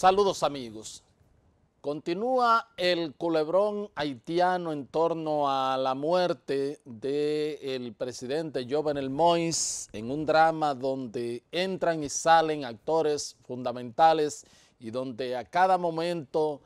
Saludos amigos. Continúa el culebrón haitiano en torno a la muerte del presidente Jovenel Moïse en un drama donde entran y salen actores fundamentales y donde a cada momento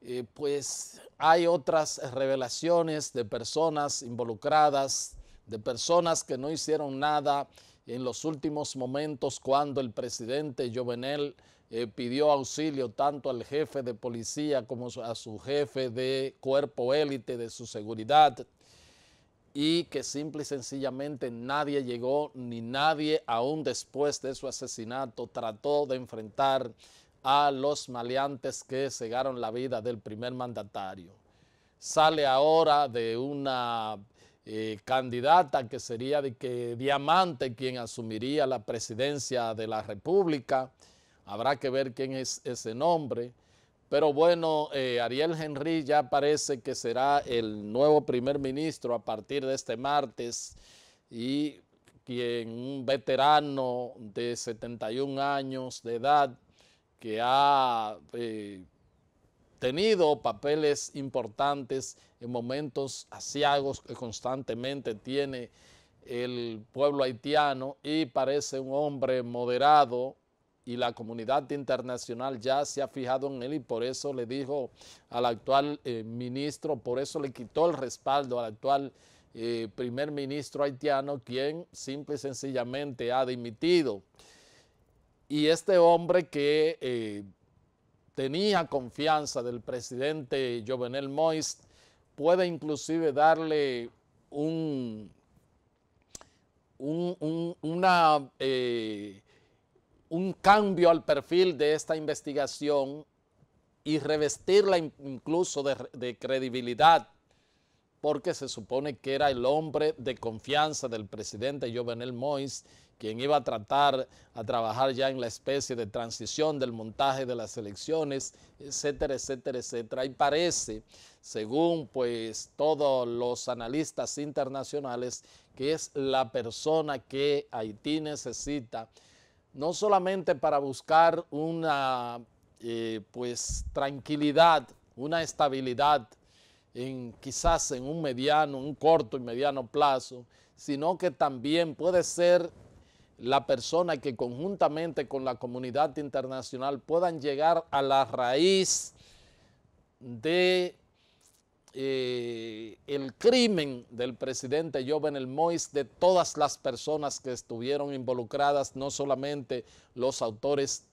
eh, pues hay otras revelaciones de personas involucradas, de personas que no hicieron nada en los últimos momentos cuando el presidente Jovenel eh, pidió auxilio tanto al jefe de policía como a su jefe de cuerpo élite de su seguridad y que simple y sencillamente nadie llegó ni nadie aún después de su asesinato trató de enfrentar a los maleantes que cegaron la vida del primer mandatario. Sale ahora de una eh, candidata que sería de que Diamante quien asumiría la presidencia de la República, Habrá que ver quién es ese nombre. Pero bueno, eh, Ariel Henry ya parece que será el nuevo primer ministro a partir de este martes y quien un veterano de 71 años de edad que ha eh, tenido papeles importantes en momentos asiagos que constantemente tiene el pueblo haitiano y parece un hombre moderado, y la comunidad internacional ya se ha fijado en él y por eso le dijo al actual eh, ministro, por eso le quitó el respaldo al actual eh, primer ministro haitiano, quien simple y sencillamente ha dimitido. Y este hombre que eh, tenía confianza del presidente Jovenel Moïse puede inclusive darle un, una un cambio al perfil de esta investigación y revestirla incluso de, credibilidad, porque se supone que era el hombre de confianza del presidente Jovenel Moïse, quien iba a tratar a trabajar ya en la especie de transición del montaje de las elecciones, etcétera, etcétera, etcétera. Y parece, según pues todos los analistas internacionales, que es la persona que Haití necesita no solamente para buscar una eh, pues tranquilidad, una estabilidad en quizás en un mediano, un corto y mediano plazo, sino que también puede ser la persona que conjuntamente con la comunidad internacional puedan llegar a la raíz de eh, el crimen del presidente Jovenel Mois, de todas las personas que estuvieron involucradas, no solamente los autores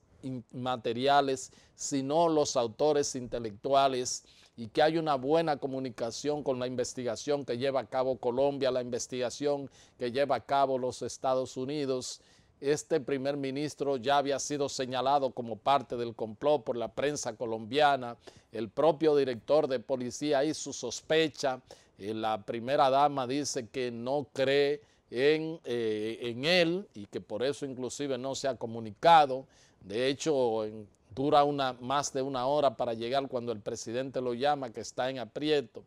materiales, sino los autores intelectuales, y que hay una buena comunicación con la investigación que lleva a cabo Colombia, la investigación que lleva a cabo los Estados Unidos, este primer ministro ya había sido señalado como parte del complot por la prensa colombiana, el propio director de policía hizo sospecha, eh, la primera dama dice que no cree en, eh, en, él y que por eso inclusive no se ha comunicado, de hecho dura una, más de una hora para llegar cuando el presidente lo llama que está en aprieto,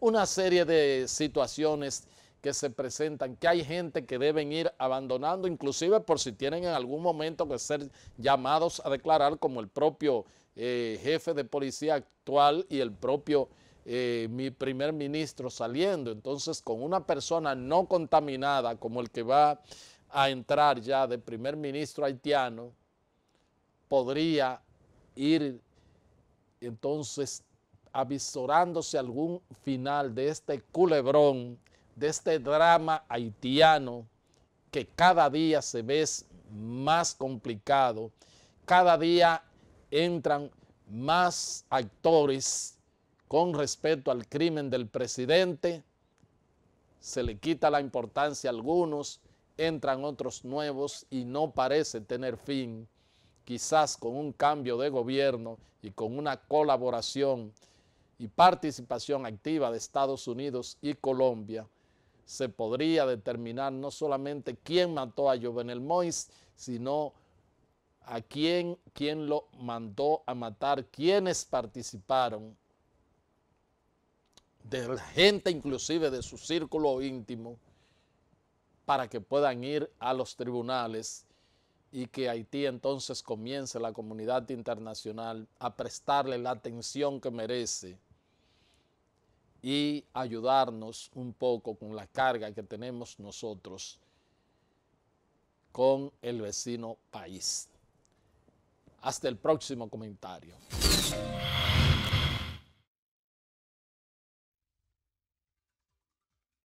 una serie de situaciones que se presentan, que hay gente que deben ir abandonando, inclusive por si tienen en algún momento que ser llamados a declarar como el propio eh, jefe de policía actual y el propio eh, mi primer ministro saliendo. Entonces, con una persona no contaminada como el que va a entrar ya de primer ministro haitiano, podría ir entonces avisorándose algún final de este culebrón de este drama haitiano que cada día se ve más complicado, cada día entran más actores con respecto al crimen del presidente, se le quita la importancia a algunos, entran otros nuevos y no parece tener fin, quizás con un cambio de gobierno y con una colaboración y participación activa de Estados Unidos y Colombia, se podría determinar no solamente quién mató a Jovenel Mois, sino a quién, quién lo mandó a matar, quiénes participaron, de gente inclusive de su círculo íntimo, para que puedan ir a los tribunales y que Haití entonces comience la comunidad internacional a prestarle la atención que merece y ayudarnos un poco con la carga que tenemos nosotros con el vecino país. Hasta el próximo comentario.